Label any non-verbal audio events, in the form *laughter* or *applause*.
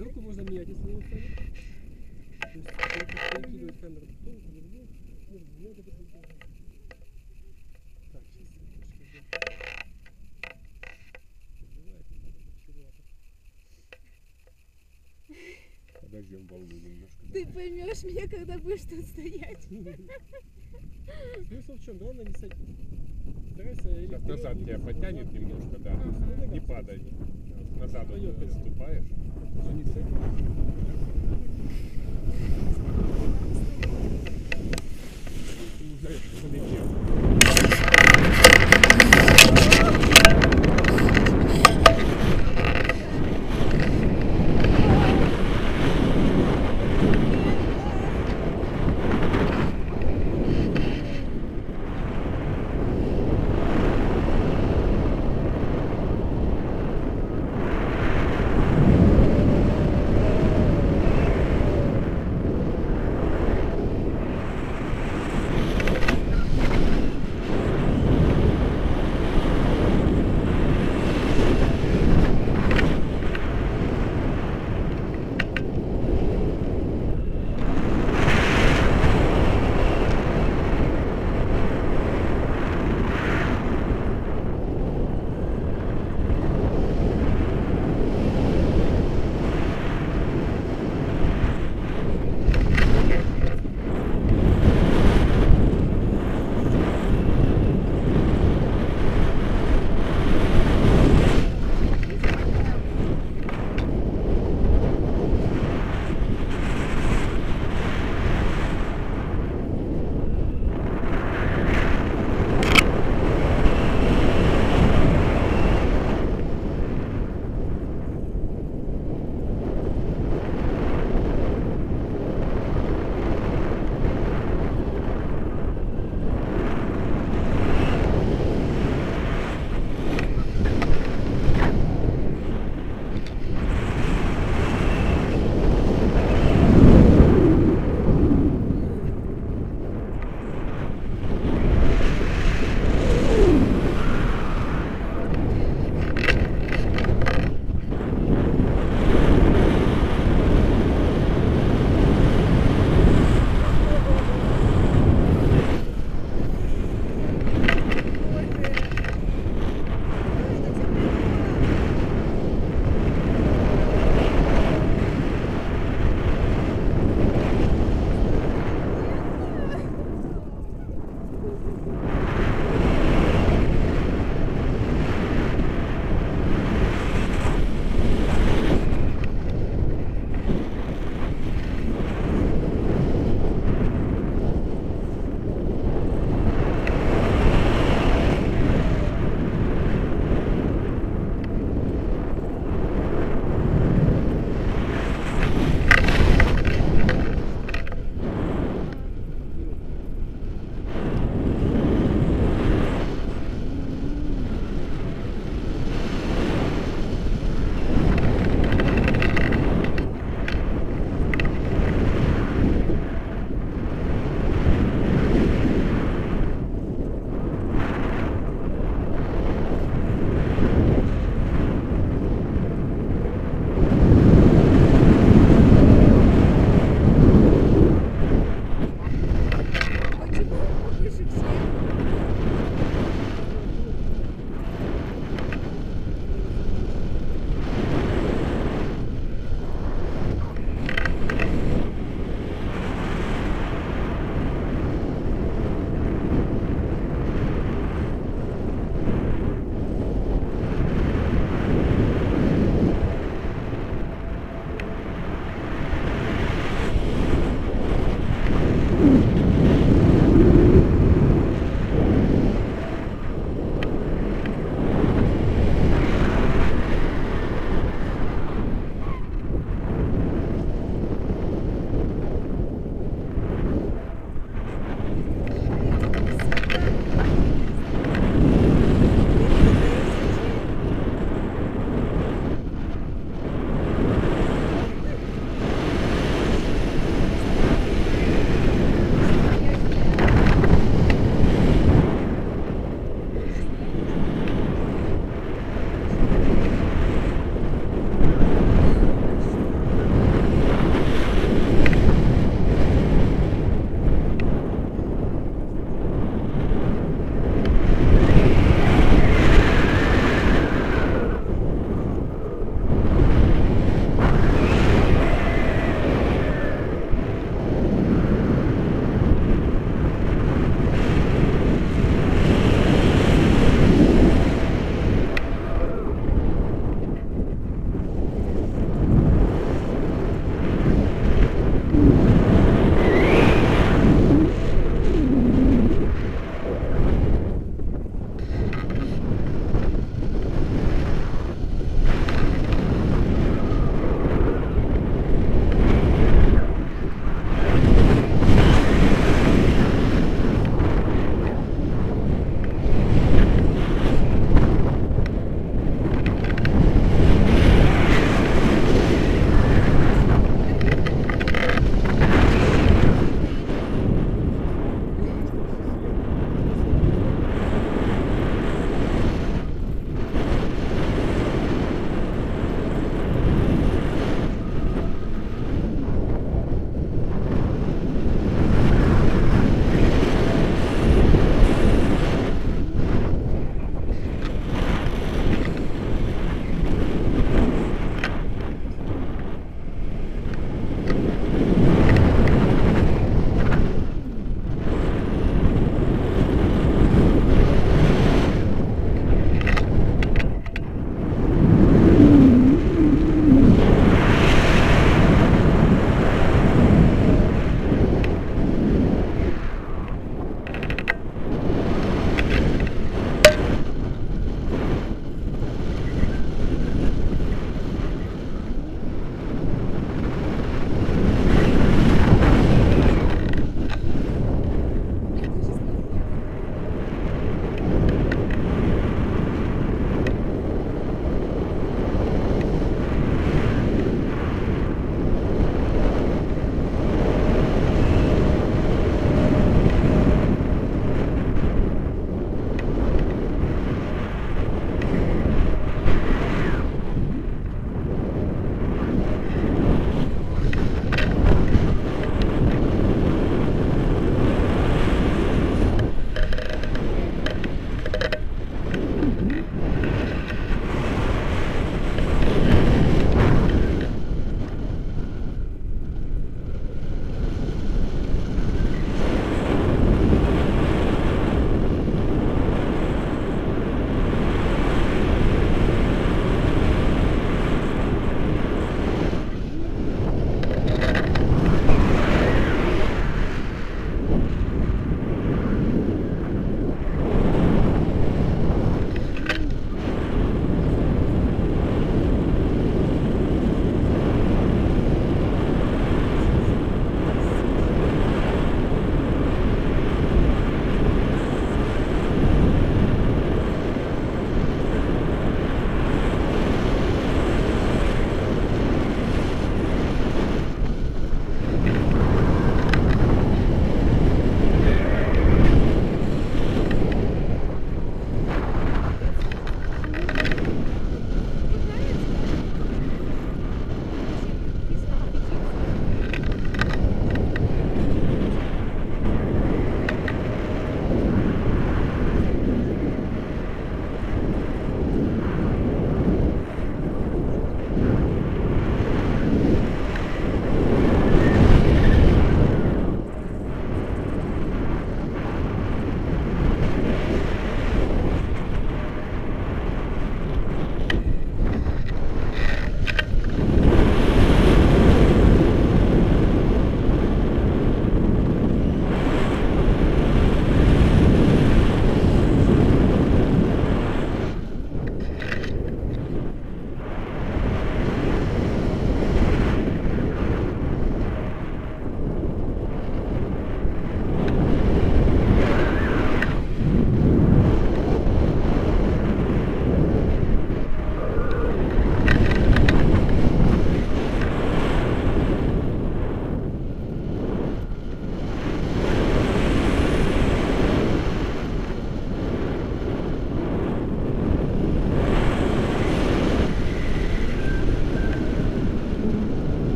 Руку можно менять, если не устали. То есть перек- перекидывать камеру в ту, в другую. Ну, много будет. Так, сейчас немножко. Подождем волну немножко. Ты поймешь меня, когда будешь тут стоять. *laughs* Смысл в чем? Главное не сойти. Старайся или Сейчас назад тебя назад. потянет немножко, да. Ага. Не падай. Назад отступаешь. Ну, не